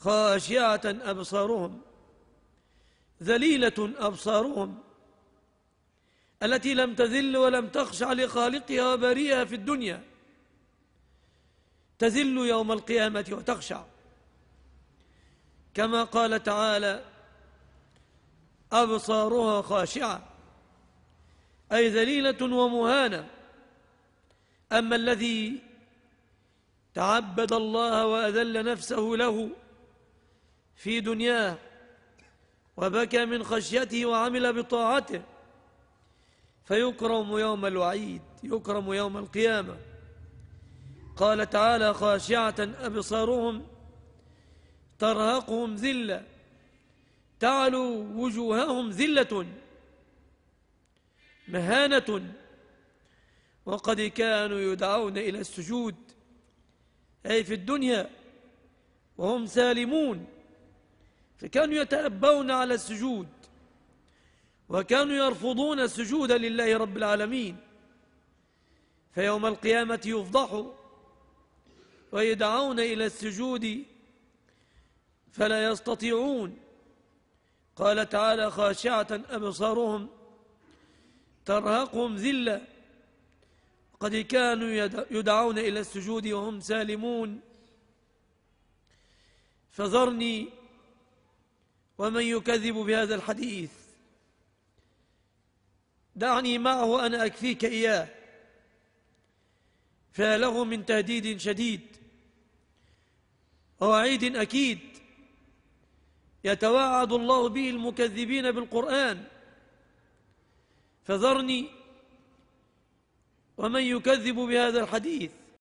خاشعة أبصارهم ذليلة أبصارهم التي لم تذل ولم تخشع لخالقها وبريها في الدنيا تذل يوم القيامة وتخشع. كما قال تعالى أبصارها خاشعة أي ذليلة ومهانة. أما الذي تعبد الله وأذل نفسه له في دنياه وبكى من خشيته وعمل بطاعته. فيكرم يوم الوعيد يكرم يوم القيامة. قال تعالى خاشعة أبصارهم ترهقهم ذلة. تعلو وجوههم ذلة مهانة. وقد كانوا يدعون إلى السجود أي في الدنيا وهم سالمون. فكانوا يتأبون على السجود وكانوا يرفضون السجود لله رب العالمين. فيوم القيامة يفضحوا ويدعون إلى السجود فلا يستطيعون. قال تعالى خاشعة أبصارهم ترهقهم ذلة. قد كانوا يدعون إلى السجود وهم سالمون. فذرني ومن يكذب بهذا الحديث دعني معه أنا أكفيك إياه. فله من تهديد شديد ووعيد أكيد يتواعد الله به المكذبين بالقرآن. فذرني ومن يكذب بهذا الحديث.